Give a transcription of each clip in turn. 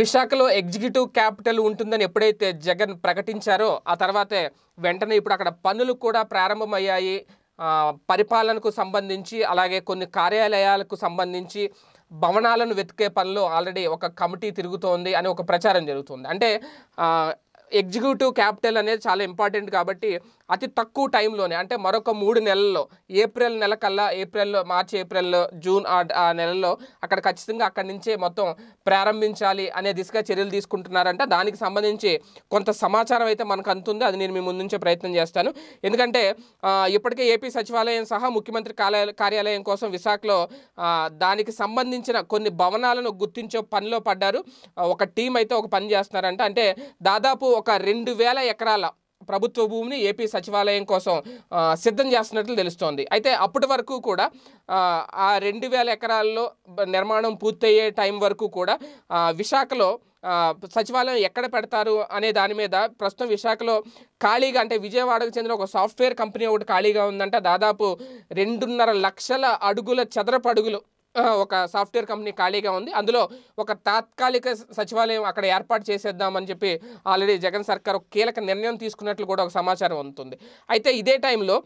విశాఖలో executive capital ఉంటుందని ఎప్పుడైతే జగన్ ప్రకటించారో ఆ తర్వాతే వెంటనే ఇప్పుడు అక్కడ పనులు కూడా ప్రారంభమయ్యాయి. పరిపాలనకు సంబంధించి అలాగే కొన్ని కార్యాలయాలకు సంబంధించి భవనాలను వెతికే పనిలో ఆల్రెడీ ఒక కమిటీ తిరుగుతోంది అని ఒక ప్రచారం జరుగుతుంది. అంటే ఎగ్జిక్యూటివ్ క్యాపిటల్ అనేది చాలా ఇంపార్టెంట్ కాబట్టి అతి తక్కువ టైంలోనే అంటే మరొక మూడు నెలల్లో ఏప్రిల్ నెల కల్లా ఏప్రిల్లో మార్చి ఏప్రిల్లో జూన్ ఆ నెలల్లో అక్కడ ఖచ్చితంగా అక్కడి నుంచే మొత్తం ప్రారంభించాలి అనే దిశగా చర్యలు తీసుకుంటున్నారంట. దానికి సంబంధించి కొంత సమాచారం అయితే మనకు అందుతుంది అది నేను మీ ముందుంచే ప్రయత్నం చేస్తాను. ఎందుకంటే ఇప్పటికే ఏపీ సచివాలయం సహా ముఖ్యమంత్రి కార్యాలయం కోసం విశాఖలో దానికి సంబంధించిన కొన్ని భవనాలను గుర్తించే పనిలో పడ్డారు. ఒక టీం అయితే ఒక పని చేస్తున్నారంట. అంటే దాదాపు ఒక రెండు వేల ఎకరాల ప్రభుత్వ భూమిని ఏపీ సచివాలయం కోసం సిద్ధం చేస్తున్నట్లు తెలుస్తోంది. అయితే అప్పటి వరకు కూడా ఆ, రెండు వేల ఎకరాల్లో నిర్మాణం పూర్తయ్యే టైం వరకు కూడా విశాఖలో సచివాలయం ఎక్కడ పెడతారు అనే దాని మీద ప్రస్తుతం విశాఖలో ఖాళీగా అంటే విజయవాడకు చెందిన ఒక సాఫ్ట్వేర్ కంపెనీ ఒకటి ఖాళీగా ఉందంట. దాదాపు రెండున్నర లక్షల అడుగుల చదరపు అడుగులు ఒక సాఫ్ట్వేర్ కంపెనీ ఖాళీగా ఉంది. అందులో ఒక తాత్కాలిక సచివాలయం అక్కడ ఏర్పాటు చేసేద్దామని చెప్పి ఆల్రెడీ జగన్ సర్కార్ ఒక కీలక నిర్ణయం తీసుకున్నట్లు కూడా ఒక సమాచారం అందుతుంది. అయితే ఇదే టైంలో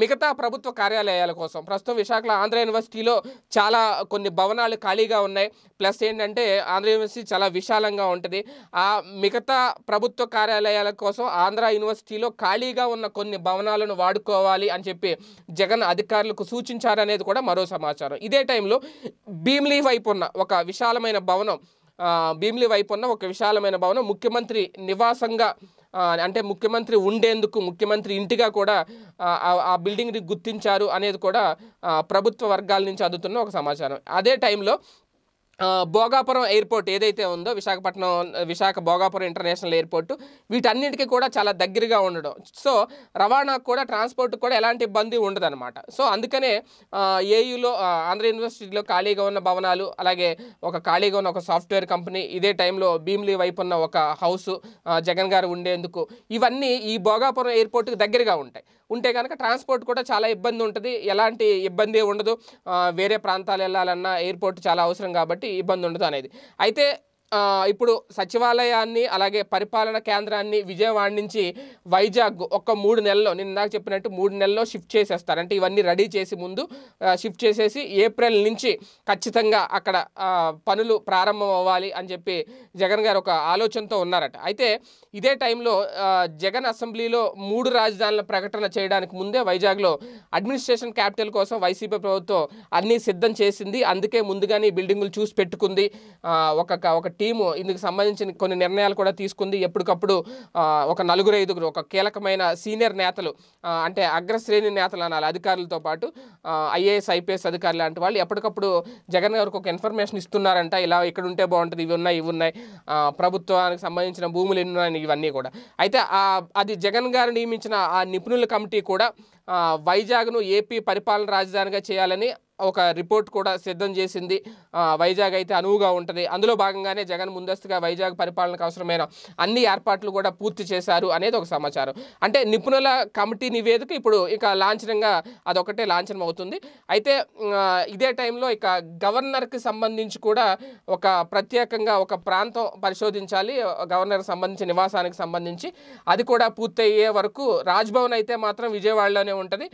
మిగతా ప్రభుత్వ కార్యాలయాల కోసం ప్రస్తుతం విశాఖలో ఆంధ్ర యూనివర్సిటీలో చాలా కొన్ని భవనాలు ఖాళీగా ఉన్నాయి. ప్లస్ ఏంటంటే ఆంధ్ర యూనివర్సిటీ చాలా విశాలంగా ఉంటుంది. ఆ మిగతా ప్రభుత్వ కార్యాలయాల కోసం ఆంధ్ర యూనివర్సిటీలో ఖాళీగా ఉన్న కొన్ని భవనాలను వాడుకోవాలి అని చెప్పి జగన్ అధికారులకు సూచించారనేది కూడా మరో సమాచారం. ఇదే టైంలో భీమ్లీ వైపు ఉన్న ఒక విశాలమైన భవనం ఆ, భీమ్లీ వైపు ఉన్న ఒక విశాలమైన భవనం ముఖ్యమంత్రి నివాసంగా అంటే ముఖ్యమంత్రి ఉండేందుకు ముఖ్యమంత్రి ఇంటిగా కూడా ఆ, బిల్డింగ్ని గుర్తించారు అనేది కూడా ప్రభుత్వ వర్గాల నుంచి అందుతున్న ఒక సమాచారం. అదే టైంలో భోగాపురం ఎయిర్పోర్ట్ ఏదైతే ఉందో విశాఖపట్నం విశాఖ భోగాపురం ఇంటర్నేషనల్ ఎయిర్పోర్ట్ వీటన్నిటికీ కూడా చాలా దగ్గరగా ఉండడం. సో రవాణాకు కూడా ట్రాన్స్పోర్ట్ కూడా ఎలాంటి ఇబ్బంది ఉండదన్నమాట. సో అందుకనే ఏయులో ఆంధ్ర యూనివర్సిటీలో ఖాళీగా ఉన్న భవనాలు అలాగే ఒక ఖాళీగా ఉన్న ఒక సాఫ్ట్వేర్ కంపెనీ ఇదే టైంలో భీమ్లీ వైపు ఉన్న ఒక హౌస్ జగన్ గారు ఉండేందుకు ఇవన్నీ ఈ భోగాపురం ఎయిర్పోర్ట్కి దగ్గరగా ఉంటాయి. ఉంటే కనుక ట్రాన్స్పోర్ట్ కూడా చాలా ఇబ్బంది ఉంటుంది. ఎలాంటి ఇబ్బంది ఉండదు. వేరే ప్రాంతాలు వెళ్ళాలన్నా ఎయిర్పోర్ట్ చాలా అవసరం కాబట్టి ఇబ్బంది ఉండదు అనేది. అయితే ఇప్పుడు సచివాలయాన్ని అలాగే పరిపాలన కేంద్రాన్ని విజయవాడ నుంచి వైజాగ్ ఒక మూడు నెలల్లో నేను ఇందాక చెప్పినట్టు మూడు నెలల్లో షిఫ్ట్ చేసేస్తారు. అంటే ఇవన్నీ రెడీ చేసి ముందు షిఫ్ట్ చేసేసి ఏప్రిల్ నుంచి ఖచ్చితంగా అక్కడ పనులు ప్రారంభం అవ్వాలి అని చెప్పి జగన్ గారు ఒక ఆలోచనతో ఉన్నారట. అయితే ఇదే టైంలో జగన్ అసెంబ్లీలో మూడు రాజధానుల ప్రకటన చేయడానికి ముందే వైజాగ్లో అడ్మినిస్ట్రేషన్ క్యాపిటల్ కోసం వైసీపీ ప్రభుత్వం అన్నీ సిద్ధం చేసింది. అందుకే ముందుగానే ఈ బిల్డింగులు చూసి పెట్టుకుంది. ఒక ఒక టీము ఇందుకు సంబంధించిన కొన్ని నిర్ణయాలు కూడా తీసుకుంది. ఎప్పటికప్పుడు ఒక నలుగురు ఐదుగురు ఒక కీలకమైన సీనియర్ నేతలు అంటే అగ్రశ్రేణి నేతలు అనాలి అధికారులతో పాటు ఐఏఎస్ ఐపీఎస్ అధికారులు లాంటి వాళ్ళు. ఎప్పటికప్పుడు జగన్ గారికి ఒక ఇన్ఫర్మేషన్ ఇస్తున్నారంట ఇలా ఇక్కడ ఉంటే బాగుంటుంది ఇవి ఉన్నాయి ఇవి ఉన్నాయి. ప్రభుత్వానికి సంబంధించిన భూములు ఎన్ని ఉన్నాయి ఇవన్నీ కూడా. అయితే అది జగన్ గారు నియమించిన ఆ నిపుణుల కమిటీ కూడా వైజాగ్ను ఏపీ పరిపాలన రాజధానిగా చేయాలని ఒక రిపోర్ట్ కూడా సిద్ధం చేసింది. వైజాగ్ అయితే అనువుగా ఉంటుంది. అందులో భాగంగానే జగన్ ముందస్తుగా వైజాగ్ పరిపాలనకు అవసరమైన అన్ని ఏర్పాట్లు కూడా పూర్తి చేశారు అనేది ఒక సమాచారం. అంటే నిపుణుల కమిటీ నివేదిక ఇప్పుడు ఇక లాంఛనంగా అదొకటే లాంఛనం అవుతుంది. అయితే ఇదే టైంలో ఇక గవర్నర్కి సంబంధించి కూడా ఒక ప్రత్యేకంగా ఒక ప్రాంతం పరిశోధించాలి. గవర్నర్కి సంబంధించి నివాసానికి సంబంధించి. అది కూడా పూర్తయ్యే వరకు రాజ్భవన్ అయితే మాత్రం విజయవాడలోనే ఉంటుంది.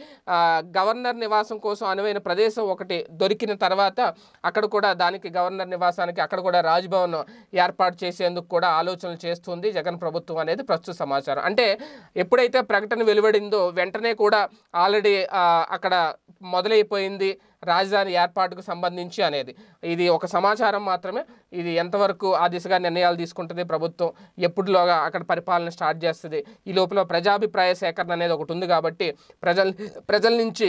గవర్నర్ నివాసం కోసం అనువైన ప్రదేశం ఒకటి దొరికిన తర్వాత అక్కడ కూడా దానికి గవర్నర్ నివాసానికి అక్కడ కూడా రాజ్భవన్ ఏర్పాటు చేసేందుకు కూడా ఆలోచనలు చేస్తుంది జగన్ ప్రభుత్వం అనేది ప్రస్తుత సమాచారం. అంటే ఎప్పుడైతే ప్రకటన వెలువడిందో వెంటనే కూడా ఆల్రెడీ అక్కడ మొదలైపోయింది రాజధాని ఏర్పాటుకు సంబంధించి అనేది. ఇది ఒక సమాచారం మాత్రమే. ఇది ఎంతవరకు ఆ దిశగా నిర్ణయాలు తీసుకుంటుంది ప్రభుత్వం ఎప్పుడులోగా అక్కడ పరిపాలన స్టార్ట్ చేస్తుంది ఈ లోపల ప్రజాభిప్రాయ సేకరణ అనేది ఒకటి ఉంది కాబట్టి ప్రజల ప్రజల నుంచి